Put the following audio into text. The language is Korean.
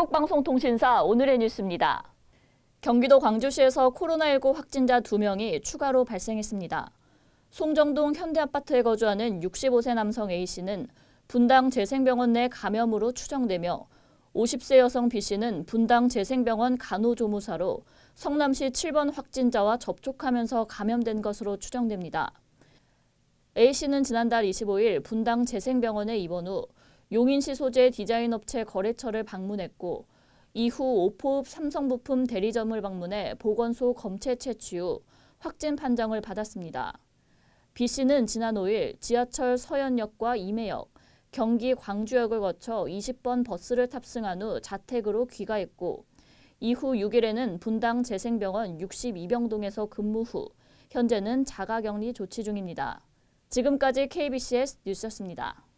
서울방송통신사 오늘의 뉴스입니다. 경기도 광주시에서 코로나19 확진자 2명이 추가로 발생했습니다. 송정동 현대아파트에 거주하는 65세 남성 A씨는 분당 재생병원 내 감염으로 추정되며 50세 여성 B씨는 분당 재생병원 간호조무사로 성남시 7번 확진자와 접촉하면서 감염된 것으로 추정됩니다. A씨는 지난달 25일 분당 재생병원에 입원 후 용인시 소재 디자인 업체 거래처를 방문했고 이후 오포읍 삼성 부품 대리점을 방문해 보건소 검체 채취 후 확진 판정을 받았습니다. B 씨는 지난 5일 지하철 서현역과 임해역, 경기 광주역을 거쳐 20번 버스를 탑승한 후 자택으로 귀가했고 이후 6일에는 분당 재생병원 62병동에서 근무 후 현재는 자가격리 조치 중입니다. 지금까지 KBCS 뉴스였습니다.